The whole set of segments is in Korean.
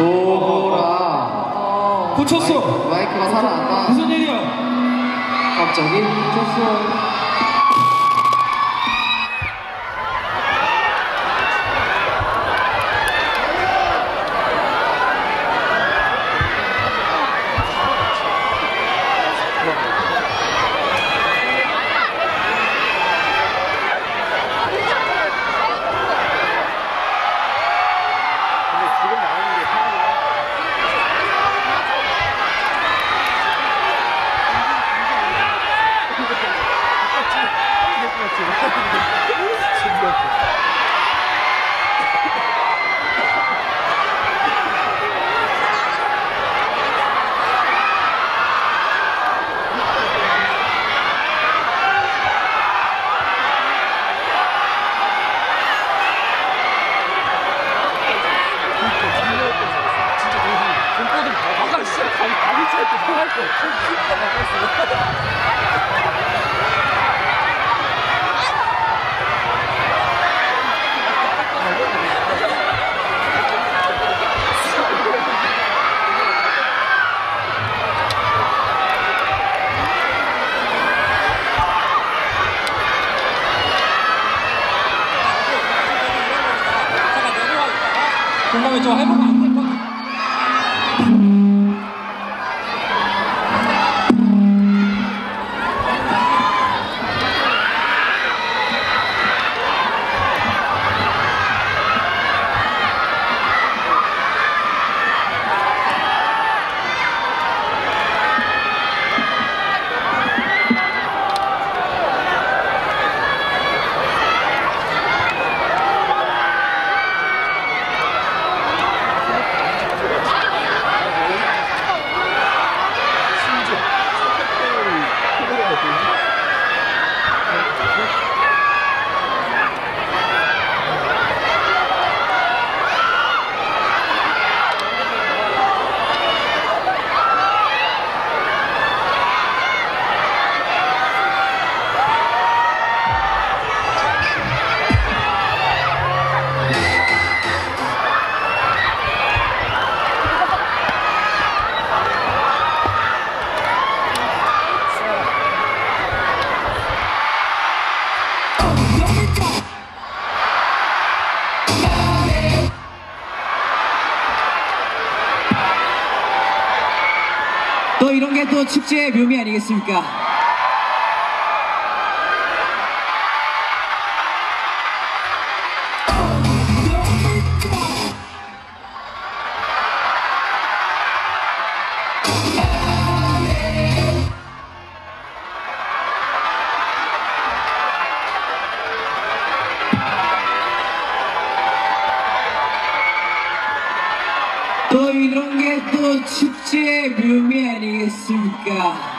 오호라. 고쳤어. 마이크가 살아났다. 무슨 일이야? 갑자기? 고쳤어. 공감이 좀 해보면 안될 축제의 묘미 아니겠습니까? 또 이런 게 또 축제의 묘미 아니겠습니까?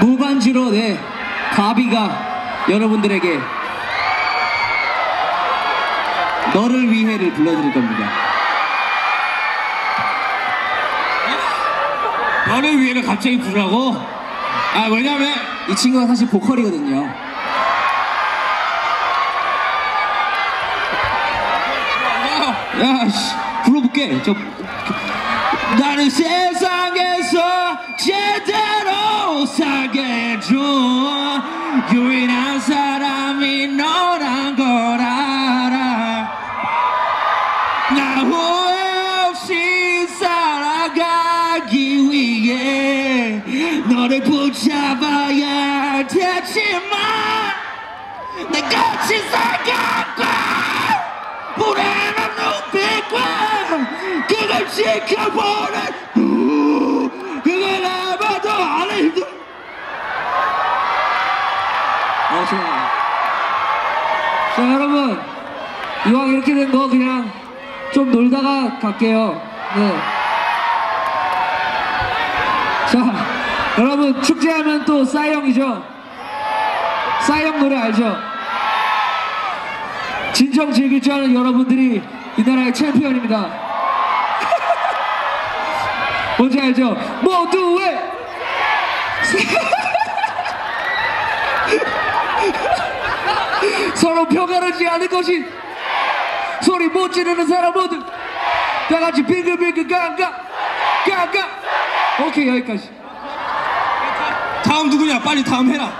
무반주로 네 가비가 여러분들에게 너를 위해를 불러드릴 겁니다. 너를 위해를 갑자기 부르라고? 아 왜냐면 이 친구가 사실 보컬이거든요. 야, 씨, 불러볼게. 저, 나는 세상에서 제대로 살게 해줘. 유일한 사람이 너란 너를 붙잡아야 되지만 내 거친 생각과 불안한 눈빛과 그걸 지켜보는 후, 그걸 아마도 안 힘들 어, 좋아요. 자, 여러분. 이왕 이렇게 된 거 그냥 좀 놀다가 갈게요. 네. 자, 여러분 축제하면 또 싸이형이죠? 싸이형 노래 알죠? 진정 즐길 줄 아는 여러분들이 이 나라의 챔피언입니다 뭔지 알죠? 모두 왜? 서로 평가하지 않을 것이 소리 못 지르는 사람 모두 다같이 빙글빙글 깡깡 깡깡 오케이 여기까지 다음 누구냐? 빨리 다음 해라.